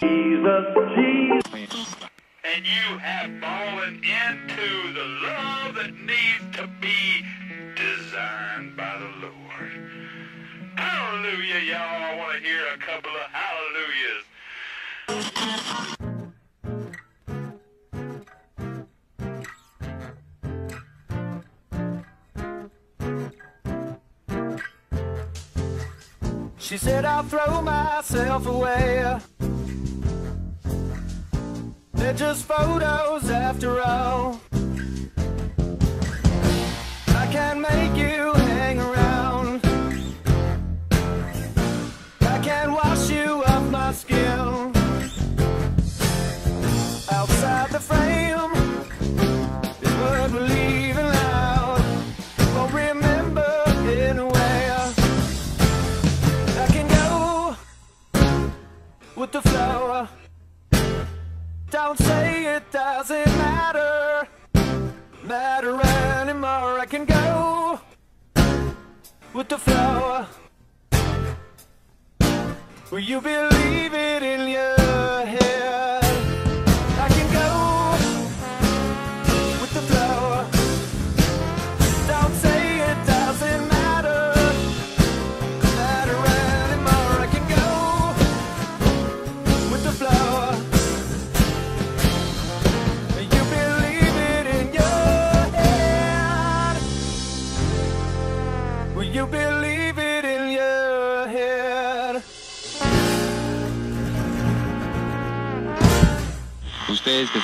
Jesus, Jesus. and you have fallen into the love that needs to be designed by the Lord. Hallelujah, y'all. I want to hear a couple of hallelujahs. She said I'll throw myself away. They're just photos after all. I can't make you hang around. I can't wash you off my skin. With the flow. Don't say it doesn't matter, matter anymore. I can go with the flow. Will you believe it in your you believe it in your head? Ustedes que